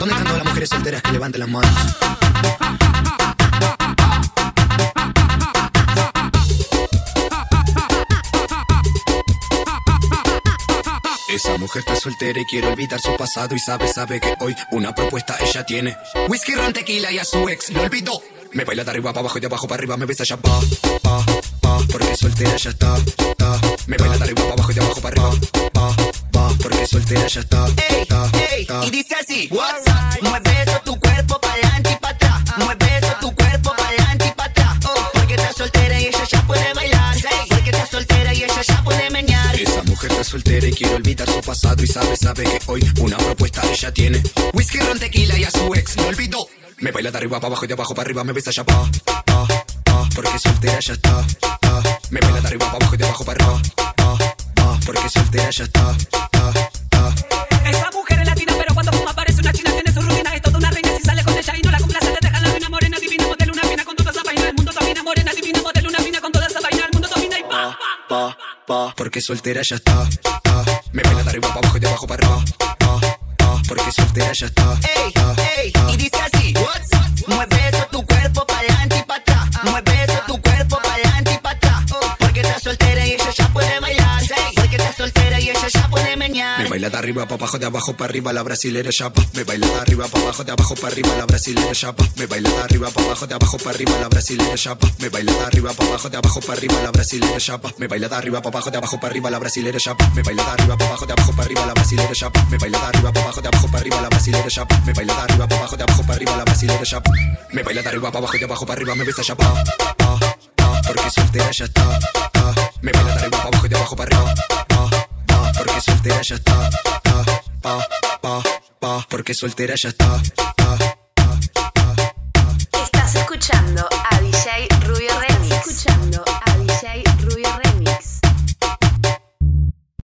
¿Dónde están todas las mujeres solteras que levanten las manos? Esa mujer está soltera y quiere olvidar su pasado y sabe, sabe que hoy una propuesta ella tiene. Whisky, ron, tequila y a su ex lo olvidó. Me baila de arriba para abajo y de abajo para arriba, me besa ya pa, pa, pa, porque soltera ya está. Me baila de arriba para abajo y de abajo para arriba, pa, pa, porque soltera ya está, está, está. y dice así, WhatsApp, mueve eso tu cuerpo para adelante y para atrás, mueve eso tu cuerpo para adelante y para atrás, porque estás soltera y ella ya puede bailar, porque estás soltera y ella ya puede meñar. Esa mujer está soltera y quiere olvidar su pasado y sabe, sabe que hoy una propuesta ella tiene. Whisky, ron, tequila y a su ex lo olvidó. Me baila de arriba para abajo y de abajo para arriba, me besa ya pa, pa, pa, porque soltera ya está, está. Me baila de arriba para abajo y de abajo para arriba, pa, pa, porque soltera ya está, está, está. Esa mujer pa, pa. pa, pa, porque soltera ya está, está. Me baila de arriba para abajo y de abajo para arriba, pa, pa, porque soltera ya está, está. y dice así, baila de arriba para abajo, de abajo para arriba, la brasilera chapa. Me baila de arriba para abajo, de abajo para arriba, la brasilera chapa. Me baila de arriba para abajo, de abajo para arriba, la brasilera chapa. Me baila de arriba para abajo, de abajo para arriba, la brasilera chapa. Me baila de arriba para abajo, de abajo para arriba, la brasilera chapa. Me baila de arriba para abajo, de abajo para arriba, la brasilera chapa. Me baila de arriba para abajo, de abajo para arriba, la brasilera chapa. Me baila de arriba para abajo, de abajo para arriba, la brasilera chapa. Me baila de arriba para abajo de abajo para arriba, me besa chapa. Pa, pa, porque soltera ya está. Me baila de arriba para abajo de abajo para arriba. Soltera ya está. Pa, pa, pa, pa, porque soltera ya está. Pa, Estás escuchando